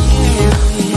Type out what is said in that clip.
you.